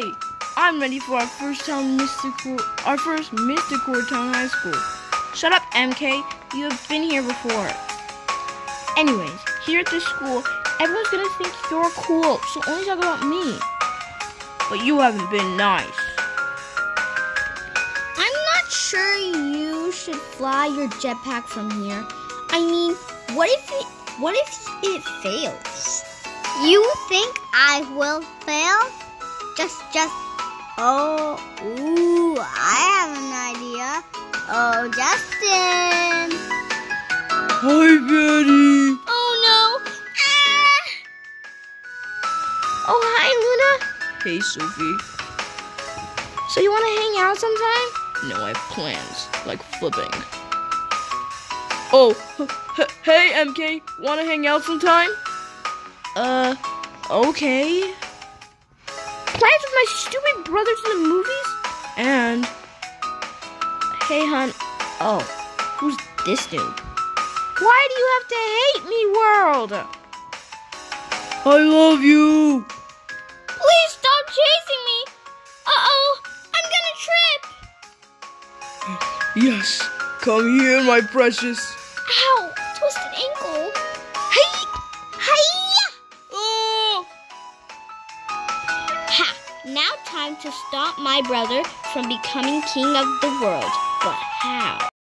Yay! I'm ready for our first town mystical, our first mystical town high school. Shut up, MK. You have been here before. Anyways, here at this school, everyone's gonna think you're cool, so only talk about me. But you haven't been nice. I'm not sure you should fly your jetpack from here. I mean, what if it what if it fails? You think I will fail? Just, just. Oh, ooh, I have an idea. Oh, Justin. Hi, Betty. Oh no! Ah! Oh, hi, Luna. Hey, Sophie. So you want to hang out sometime? No, I have plans, like flipping. Oh, hey, MK. Want to hang out sometime? Uh, okay. Plans with my stupid brothers in the movies? And. Hey, hun. Oh, who's this dude? Why do you have to hate me, world? I love you. Please stop chasing me! Uh oh! I'm gonna trip! Yes, come here, my precious. Ow! Twisted ankle! Now time to stop my brother from becoming king of the world. But how?